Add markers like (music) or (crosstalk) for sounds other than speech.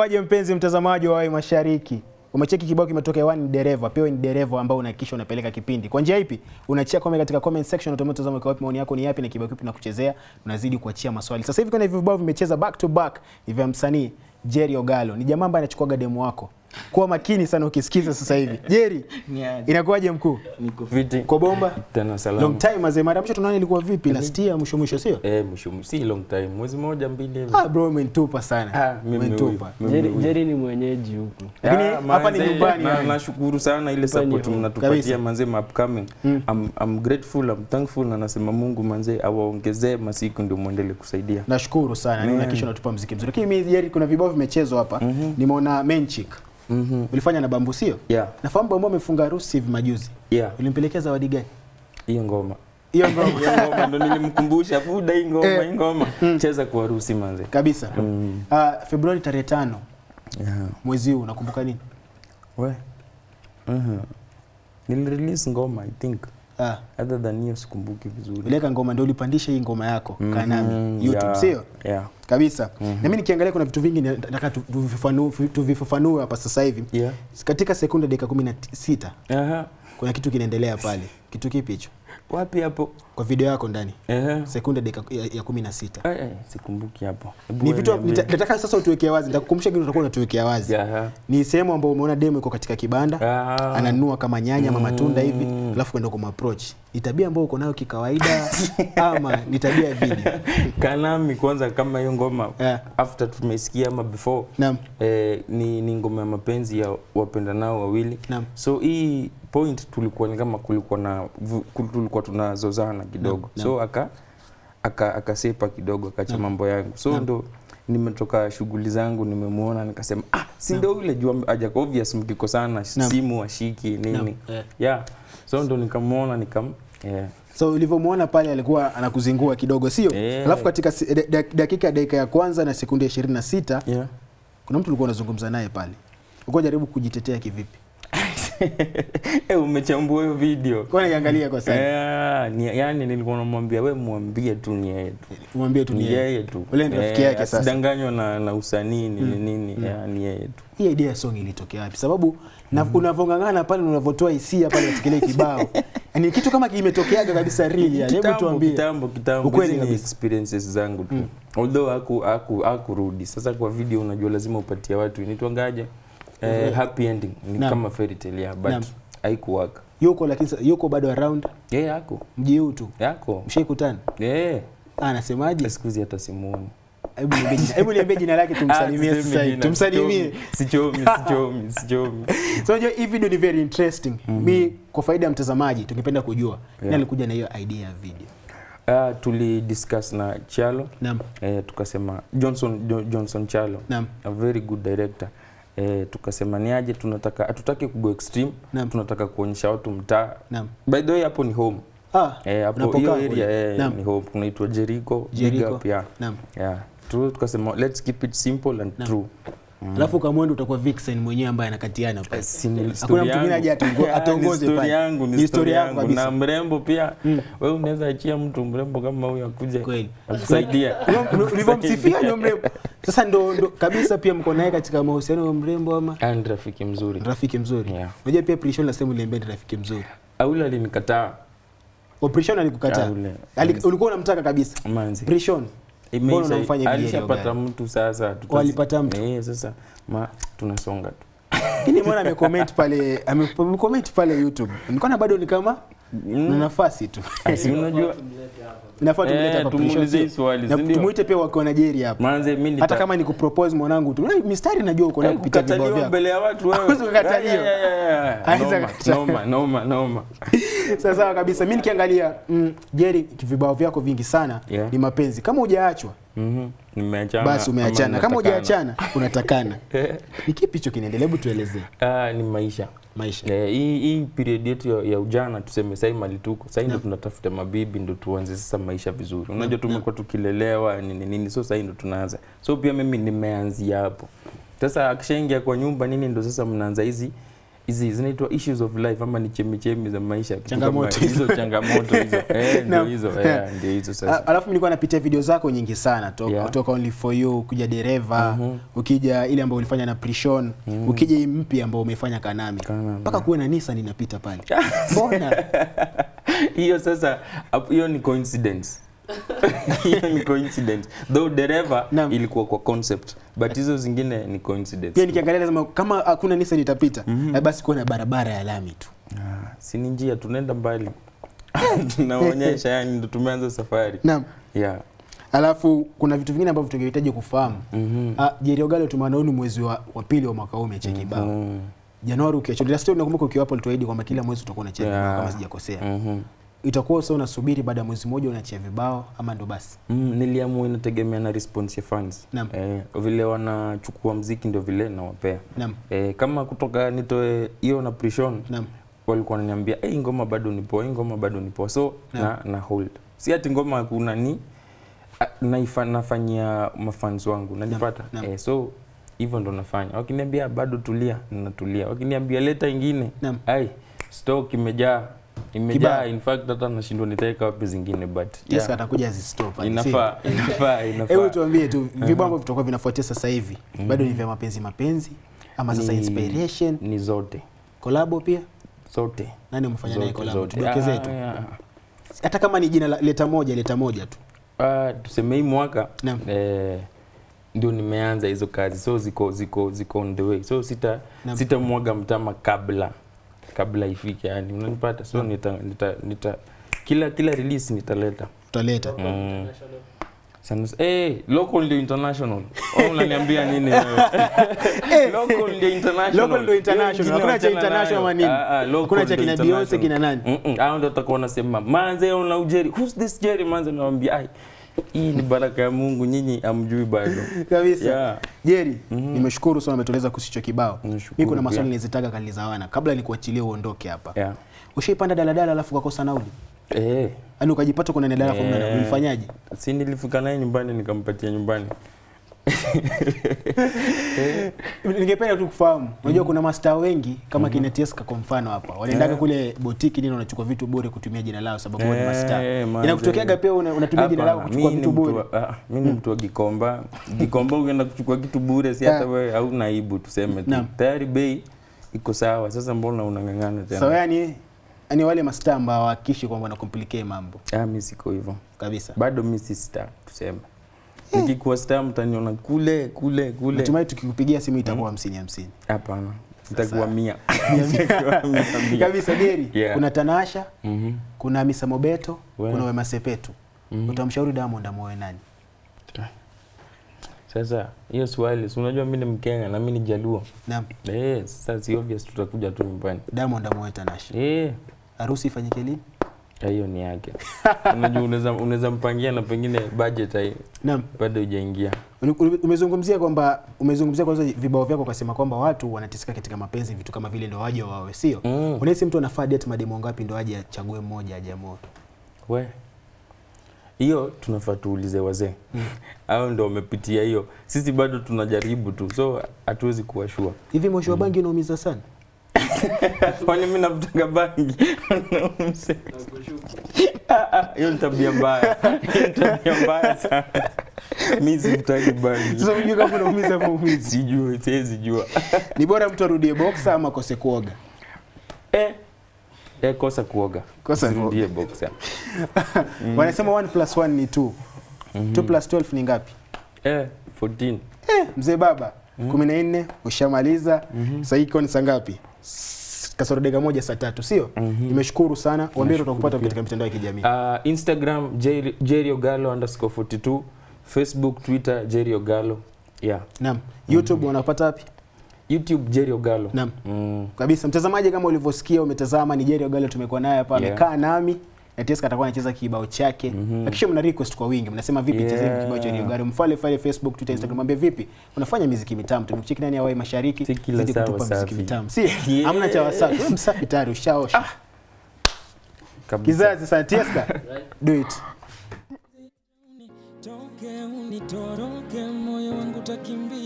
Inakuwaje mpenzi mtazamaji wa Wai Mashariki? Umecheki kibao kimetoka hewani, ni dereva. Pia ni dereva ambao unahakikisha unapeleka kipindi. Kwa njia ipi? Unachia comment katika comment section, utaona mtazamo kwa wapi, maoni yako ni yapi na kibao kipi nakuchezea. Unazidi kuachia maswali. Sasa hivi kuna hivi vibao vimecheza back to back ni vya msanii Jerry Ogalo. Ni jamaa ambaye anachukua demo wako. Kuwa makini sana ukisikiza sasa hivi. Jerry, (laughs) inakuwaje mkuu? Niko fiti. Kwa bomba? Tena salama. Long time mazee, mara mwisho tunaona ilikuwa vipi? Last year mwisho mwisho sio? Eh, mwisho si long time. Mwezi mmoja mbili hivi. Ah bro, umenitupa sana. Ah, umenitupa. Jerry, Jerry ni mwenyeji huku. Lakini Ah, hapa ni nyumbani. Nashukuru sana ile support mnatupatia mzee manze upcoming. I'm, I'm grateful, I'm thankful na nasema Mungu manze awaongezee masiku ndio muendelee kusaidia. Nashukuru sana. Ni Mm. unakisha unatupa muziki mzuri. Lakini mimi Jerry, kuna vibao vimechezwa hapa. Nimeona Menchik. Mhm. Ulifanya na Bambu sio? Yeah, Nafahamu Bambu amefunga harusi hivi majuzi. yeah. Ulimpelekea zawadi gani? Hiyo ngoma. Hiyo ngoma (laughs) ndo nilimkumbusha buda hii ngoma, Eh. hii ngoma. Cheza kwa harusi manze. kabisa. Mm. Ah, Februari tarehe tano Yeah. mwezi huu nakumbuka nini? We. Mhm. Nilirelease ngoma I think. Ah, Other than hiyo sikumbuki vizuri. uleka ngoma ndio ulipandisha hii ngoma yako mm -hmm. Kanami YouTube yeah, sio? Yeah. Kabisa. Mm -hmm. Na mimi nikiangalia kuna vitu vingi nataka tu- tuvifafanue hapa sasa hivi. Yeah. Katika sekunde dakika 16 Aha. kuna kitu kinaendelea pale. Kitu kipi hicho? Wapi hapo? Kwa video yako ndani. Aha. Sekunde dakika ya, ya 16. sita ay, sikumbuki hapo. Ni vitu nataka sasa utuwekea wazi, nitakukumbusha kitu utakuwa unatuwekea wazi. Aha. Ni sehemu ambayo umeona demo iko katika kibanda, Ah. ananunua kama nyanya ama matunda hivi, Mm. alafu kwenda kumapproach. Ni tabia ambayo uko nayo kikawaida (laughs) ama ni tabia ya video? Kanami kwanza kama hiyo ngoma Yeah. after tumesikia ama before Naam. eh, ni, ni ngoma ya mapenzi ya wapendanao wawili Naam. so hii point tulikuwa ni kama kulikuwa na tulikuwa tunazozana kidogo no, no. so aka aka akasepa kidogo akacha no. mambo yangu so no. ndo nimetoka shughuli zangu nimemwona nikasema ah si ndio yule jua aja obvious mkikosana no. simu ashiki nini no. yeah. yeah so ndo nikamuona nikam yeah. So ulivyomwona pale alikuwa anakuzingua kidogo, sio? Yeah. Alafu katika dakika da- da- dakika dakika ya kwanza na sekunde 26 Yeah. kuna mtu ulikuwa unazungumza naye pale. Ulikuwa jaribu kujitetea kivipi? (laughs) Eh, umechambua hiyo video Kwa angalia kwa sasa. Eh, ni, yani nilikuwa namwambia we mwambie tu ni yeye tu mwambie tu ni ni yeye. tu Ule ni rafiki yake sasa. sidanganywa na, na usanii ni nini nini yeah, ni yeye tu Hii idea ya song ilitokea wapi? Sababu na unavong'ang'ana pale unavotoa hisia pale katika ile kibao. (laughs) Yaani kitu kama kimetokeaga kabisa real yani. Hebu tuambie. kitambo kitambo Ukweli ni experiences zangu tu mm. although aku aku akurudi sasa kwa video unajua lazima upatie watu inaitwangaje eh, happy ending ni Naam. kama fairy tale yeah, Naam. but haikuwaka Yuko lakini sa- yuko bado around yeye yako mji huu tu. yako Mshaikutana? eh Ah, anasemaje? siku hizi hata simuoni Hebu niambie jina- hebu niambie jina lake tumsalimie Ah, sasa hivi. jina, Tumsalimie. sichomi sichomi sichomi (laughs) So unajua hii video ni very interesting. Mi kwa faida ya mtazamaji tungependa kujua nani alikuja na hiyo idea ya video. Ah, tuli discuss na Chalo Naam. eh, tukasema Johnson Jo- Johnson Chalo Naam. a very good director eh, tukasema ni tunataka hatutaki kugo extreme Naam. tunataka kuonyesha watu mtaa Naam. by the way hapo ni home Ah, eh, hapo hiyo area eh, ni home kunaitwa Jericho, Jericho. Big up, yeah. Naam. yeah. Tu- tukasema let's keep it simple and true Alafu kamwendo utakuwa Vixen mwenyewe ambaye anakatiana pale. Hakuna mtu mwingine aje (laughs) atongoze pale. Historia yangu ni yako yangu na mrembo pia Mm. wewe unaweza achia mtu mrembo kama huyo akuje Kweli. akusaidia (laughs) Ulivyo- Ulivyomsifia ndio mrembo. Sasa ndo, ndo kabisa pia mko naye katika mahusiano ya mrembo ama and ni rafiki mzuri rafiki mzuri. Yeah. Unajua pia Prishon la uliambia ni rafiki mzuri. aule alinikataa Operation alikukataa. Ah, ule. Ali- Ulikuwa unamtaka kabisa. manzi Prishon. Alishapata mtu sasa Walipata mtu? eh sasa ma tunasonga tu (laughs) Lakini mbona amecomment pale ame- amecomment pale YouTube. Nikaona bado ni kama na nafasi tu. (laughs) unajua Inafaa tumlete Eh, hapa tumuulize swali, Na si ndio? tumuite pia wako Nigeria hapa. manze mimi Hata kama ni kupropose mwanangu tu. Mistari najua uko nayo kupita kupitia vibao vyako. mbele ya watu wewe. Yeah, yeah, yeah, yeah. Hawezi Noma, noma noma (laughs) noma Sawa sawa kabisa. Mimi nikiangalia mm, Jerry vibao vyako vingi sana Yeah. ni mapenzi. Kama hujaachwa Mhm. nimeachana basi umeachana. Kama hujaachana unatakana. (laughs) Ni kipi hicho kinaendelea? Hebu tuelezee Ah, ni maisha maisha. Eh, hii hii period yetu ya, ya ujana tuseme sahii mali tuko sahii ndo tunatafuta mabibi ndo tuanze sasa maisha vizuri. Unajua tumekuwa tukilelewa nini nini so sahii ndo tunaanza. So pia mimi nimeanzia hapo. Sasa akishaingia kwa nyumba nini ndo sasa mnaanza hizi hizi zinaitwa issues of life ama ni chemichemi za maisha. Changamoto. hizo changamoto hizo. (laughs) Eh, ndio hizo. Eh, ndio hizo sasa. Alafu nilikuwa napitia video zako nyingi sana. Toka, Yeah. toka only for you kuja dereva mm -hmm. ukija ile ambayo ulifanya na prishon ukija hii mpya ambayo umefanya kanami. Kanami. mpaka kuwe na Nissan inapita pale. (laughs) Mbona? Hiyo sasa hiyo ni coincidence (laughs) hiyo ni coincidence. Though dereva Naam. ilikuwa kwa concept but hizo zingine ni coincidence pia nikiangalia lazima kama hakuna Nissan itapita mm -hmm. basi kuwe na barabara ya lami tu. Ah, si ni njia tunaenda mbali. (laughs) Tunaonyesha yani ndo tumeanza safari. Naam. Yeah. Alafu kuna vitu vingine ambavyo tungehitaji kufahamu. Mm Ah, Jerry Ogalo tumeona huu ni mwezi wa, wa pili wa mwaka huu umeacha kibao. Mhm. Januari ukiacha nakumbuka ukiwa hapo ulituahidi kwamba kila mwezi utakuwa cheki Yeah. kama sijakosea. Mhm. Itakuwa sasa unasubiri baada ya mwezi mmoja unachia vibao ama ndo basi? Mm, niliamua inategemea na response ya fans. Naam. eh, vile wanachukua mziki ndio vile nawapea. Naam. Eh, kama kutoka nitoe hiyo na prishon naam. walikuwa wananiambia hey, ngoma bado ni poa ngoma bado ni poa. So Naam. na, na hold. Si ati ngoma kuna ni naifa, nafanyia mafans wangu nanipata? Naam. eh, so hivyo ndo nafanya. Wakiniambia bado tulia ninatulia. Wakiniambia leta ingine. Naam. ai stock imejaa imejaa in fact hata nashindwa nitaweka wapi zingine but Yes, yeah, atakuja azistop inafaa inafaa (laughs) inafaa. Hebu tuambie tu vibao ambavyo vitakuwa vinafuatia sasa hivi. Mm. bado ni vya mapenzi mapenzi ama sasa Ni- inspiration? ni zote. Kolabo pia? Zote. Nani umefanya naye collab kolabo? zote. tudokezee Ah, tu hata kama ni jina leta moja leta moja tu. Ah, tuseme hii mwaka eh, ndio nimeanza hizo kazi. So ziko ziko ziko on the way. So sita Naam. sitamwaga mtama kabla kabla ifike yani unanipata so nita, nita, nita kila kila release nitaleta utaleta mm. Sana, hey, local ndio international. Oh, unaniambia nini wewe? (laughs) local ndio international. Local ndio international. Hakuna cha international nayo. ama nini? Ah, ah, kuna cha kina. Beyonce, kina nani? Mm-mm. Hao ndio watakuwa wanasema manze una ujeri. Who's this Jerry manze Naambia ai. Hii ni baraka ya Mungu nyinyi amjui bado. kabisa Yeah. Jerry nimeshukuru sana umetueleza kusicho kibao mimi kuna maswali nilizitaka kalizawana kabla nikuachilie uondoke hapa Yeah. ushaipanda daladala alafu ukakosa nauli Eh, yaani ukajipata kuna daladala Eh. ulifanyaje si nilifika naye nyumbani nikampatia nyumbani. (laughs) ningependa tu kufahamu unajua kuna masta wengi kama kina Tieska kwa mfano hapa wanaendaga yeah. kule botiki nini wanachukua vitu bure kutumia jina lao sababu yeah, ni Eh, mastaa inakutokeaga pia una- unatumia jina lako kuchukua vitu bure wa- ah, mi ni mtu wa Gikomba. Gikomba ukienda kuchukua kitu bure, si hata Ah. wewe hauna aibu, tuseme tu. Tayari bei iko sawa, sasa mbona unang'ang'ana tena? so yani yani wale masta ambao hawakishi kwamba wanakomplikee mambo Ah, mi siko hivyo, kabisa bado mi si star, tuseme. Nikikuwa star mtaniona kule kule kule. natumai tukikupigia simu itakuwa hamsini hamsini. Hapana, (laughs) itakuwa mia. Kabisa Geri. Yeah. kuna Tanasha Mhm. kuna Hamisa Mobeto well. kuna Wema Sepetu. Utamshauri Diamond amuoe nani? Sasa hiyo swali, si unajua mi ni Mkenya na mimi ni Jaluo. naam. Eh, sasa si obvious tutakuja tu nyumbani. Diamond amuoe Tanasha. Eh, harusi ifanyike lini hiyo ni yake. (laughs) Unajua unaweza unaweza mpangia na pengine budget hai. Naam. Bado hujaingia. Umezungumzia kwamba umezungumzia kwanza vibao vyako ukasema kwamba watu wanateseka katika mapenzi vitu kama vile ndo waje wawe sio? Mm. unahisi mtu anafaa date mademo ngapi ndo aje achague mmoja aje moto? we. Hiyo tunafaa tuulize wazee. (laughs) Hao ndo wamepitia hiyo. Sisi bado tunajaribu tu so hatuwezi kuwashua. hivi moshi wa bangi unaumiza sana? (laughs) Kwani mimi navutaga bangi (laughs) hiyo ni tabia mbaya. Tabia mbaya sana. Mi sasa unajua kama unaumiza ama umizi sijui siwezi jua. Ni bora mtu arudie boxer ama kose kuoga? Eh, eh, kosa kuoga. Kosa boxer. (laughs) Wanasema 1 plus 1 ni 2 2 plus 12 ni ngapi? Eh, 14 eh, mzee baba. Kumi na nne ushamaliza. Sasa hii iko ni saa ngapi kasoro dakika moja saa tatu sio? Nimeshukuru sana. Wambie tutakupata katika mitandao ya kijamii. Uh, Instagram Jerry Ogalo underscore 42 Facebook Twitter Jerry Ogalo. Yeah. Naam. Youtube mm -hmm. wanapata wapi? YouTube Jerry Ogalo. Naam. Mm. kabisa. Mtazamaji kama ulivyosikia umetazama ni Jerry Ogalo tumekuwa naye hapa. Amekaa Yeah. nami Tieska atakuwa anacheza kibao chake. Mm -hmm. mna request kwa wingi mnasema vipi Yeah. chezeni kibao cha Jerry mfale fale Facebook Twitter Instagram mwambie vipi? Unafanya muziki mitamu tumekucheki nani awai mashariki? Zidi kutupa muziki mitamu. Si Yeah. hamna cha wasafi. Wewe msafi tayari ushaosha. Kabisa. Kizazi sana Tieska do it. Toke unitoroke moyo wangu takimbia